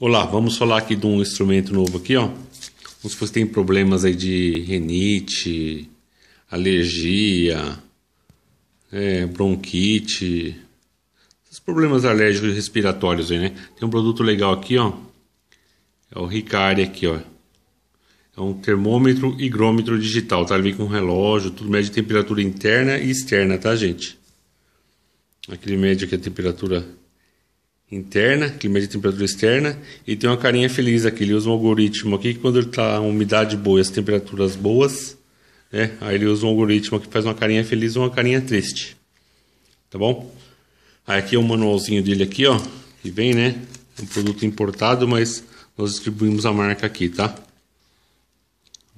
Olá, vamos falar aqui de um instrumento novo aqui, ó. Se você tem problemas aí de renite, alergia, é, bronquite, esses problemas alérgicos e respiratórios aí, né? Tem um produto legal aqui, ó. É o Ricari aqui, ó. É um termômetro higrômetro digital, tá? Ele vem com relógio, tudo mede temperatura interna e externa, tá, gente? Aqui ele mede aqui a temperatura interna, que mede a temperatura externa, e tem uma carinha feliz aqui. Ele usa um algoritmo aqui que quando está a umidade boa e as temperaturas boas, né, aí ele usa um algoritmo que faz uma carinha feliz e uma carinha triste. Tá bom? Aí aqui é o um manualzinho dele aqui, ó, que vem, né? É um produto importado, mas nós distribuímos a marca aqui, tá?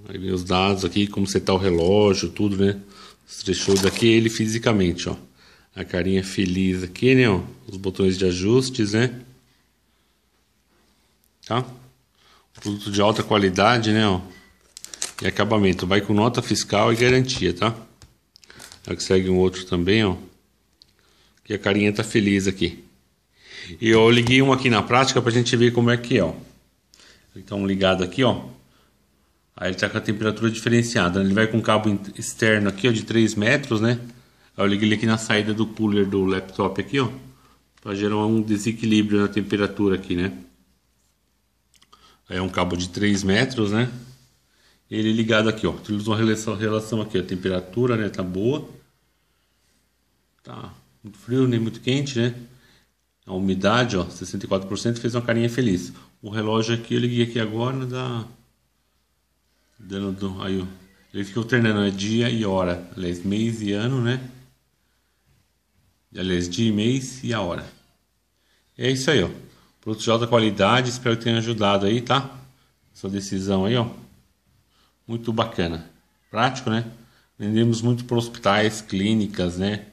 Aí vem os dados aqui, como setar o relógio, tudo, né? Os thresholds aqui, ele fisicamente, ó a carinha feliz aqui, né? Ó, os botões de ajustes, né? Tá? Produto de alta qualidade, né? Ó, e acabamento. Vai com nota fiscal e garantia, tá? Aqui segue um outro também, ó. Que a carinha tá feliz aqui. E eu liguei um aqui na prática pra gente ver como é que é, ó. Então ligado aqui, ó. Aí ele tá com a temperatura diferenciada. Ele vai com cabo externo aqui, ó, de 3 metros, né? Eu liguei aqui na saída do cooler do laptop aqui, ó. Para gerar um desequilíbrio na temperatura aqui, né? Aí é um cabo de 3 metros, né? Ele ligado aqui, ó. Temos uma relação, relação aqui, a temperatura, né? Tá boa. Tá muito frio, nem muito quente, né? A umidade, ó, 64%, fez uma carinha feliz. O relógio aqui, eu liguei aqui agora. Dando, aí, ele fica alternando, é dia e hora. Aliás, mês e ano, né? Aliás, dia mês e a hora. É isso aí, ó. Produto de alta qualidade, espero que tenha ajudado aí, tá? Sua decisão aí, ó. Muito bacana. Prático, né? Vendemos muito para hospitais, clínicas, né?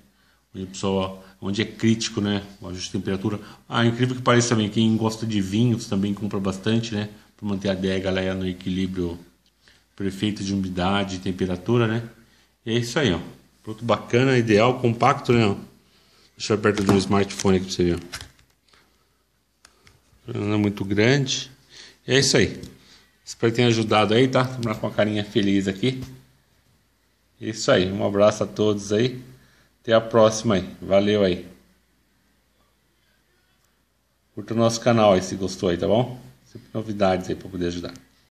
Onde, pessoa, onde é crítico, né? O ajuste de temperatura. Ah, incrível que pareça também, quem gosta de vinhos também compra bastante, né? Para manter a adega lá no equilíbrio perfeito de umidade temperatura, né? E é isso aí, ó. Produto bacana, ideal, compacto, né? Deixa eu perto do smartphone aqui pra você ver. Não é muito grande. E é isso aí. Espero que tenha ajudado aí, tá? Terminar com uma carinha feliz aqui. É isso aí. Um abraço a todos aí. Até a próxima aí. Valeu aí. Curta o nosso canal aí se gostou aí, tá bom? Sempre novidades aí pra poder ajudar.